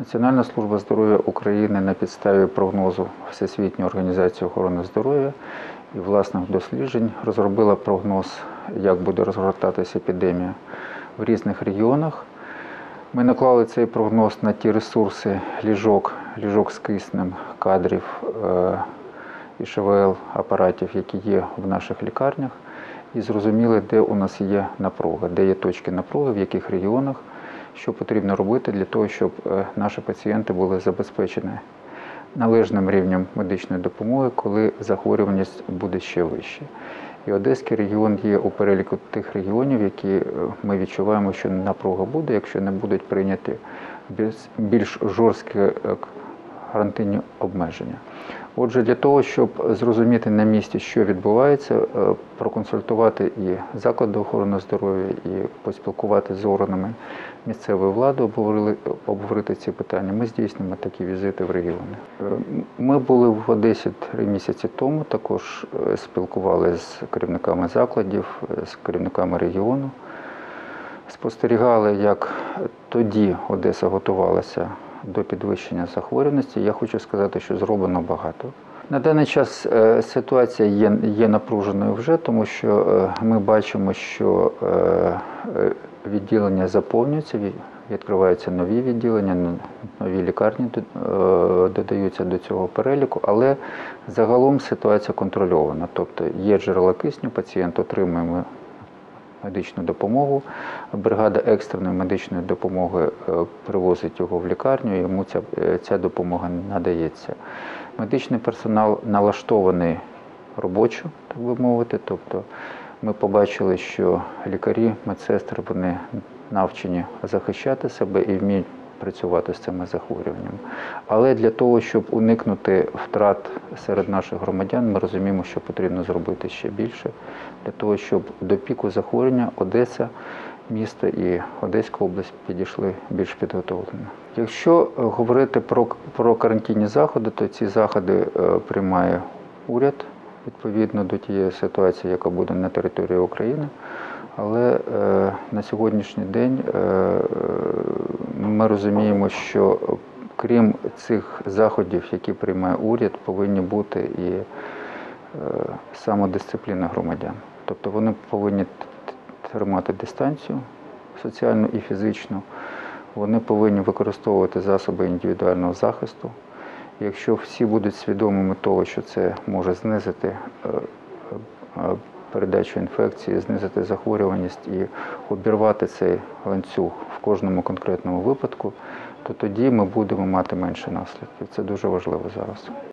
Національна служба здоров'я України на підставі прогнозу Всесвітньої організації охорони здоров'я і власних досліджень розробила прогноз, як буде розгортатися епідемія в різних регіонах. Ми наклали цей прогноз на ті ресурси ліжок, ліжок з киснем, кадрів е, і ШВЛ апаратів, які є в наших лікарнях, і зрозуміли, де у нас є напруга, де є точки напруги, в яких регіонах, що потрібно робити для того, щоб е, наші пацієнти були забезпечені належним рівнем медичної допомоги, коли захворюваність буде ще вище. І Одеський регіон є у переліку тих регіонів, які е, ми відчуваємо, що напруга буде, якщо не будуть прийняті більш- жорсткі е, карантинні обмеження. Отже, для того, щоб зрозуміти на місці, що відбувається, е, проконсультувати і заклади охорони здоров'я, і поспілкувати з органами місцевої влади, обговорити ці питання. Ми здійснюємо такі візити в регіони. Е, Ми були в Одесі три місяці тому, також е, спілкувалися з керівниками закладів, з керівниками регіону. Спостерігали, як тоді Одеса готувалася до підвищення захворюваності. Я хочу сказати, що зроблено багато. На даний час е, ситуація є, є напруженою вже, тому що е, ми бачимо, що е, відділення заповнюються, відкриваються нові відділення, нові лікарні додаються до цього переліку, але загалом ситуація контрольована. Тобто є джерела кисню, пацієнт отримує медичну допомогу. Бригада екстреної медичної допомоги е, привозить його в лікарню, йому ця, е, ця допомога надається. Медичний персонал налаштований робочо, так би мовити. Тобто ми побачили, що лікарі, медсестри вони навчені захищати себе і вміють працювати з цими захворюваннями. Але для того, щоб уникнути втрат серед наших громадян, ми розуміємо, що потрібно зробити ще більше для того, щоб до піку захворювання Одеса, місто і Одеська область підійшли більш підготовлено. Якщо е, говорити про, про карантинні заходи, то ці заходи е, приймає уряд відповідно до тієї ситуації, яка буде на території України. Але е, на сьогоднішній день е, ми розуміємо, що крім цих заходів, які приймає уряд, повинні бути і е, самодисципліна громадян. Тобто вони повинні тримати дистанцію соціальну і фізичну, вони повинні використовувати засоби індивідуального захисту. Якщо всі будуть свідомими того, що це може знизити передачу інфекції, знизити захворюваність і обірвати цей ланцюг в кожному конкретному випадку, то тоді ми будемо мати менше наслідків. Це дуже важливо зараз.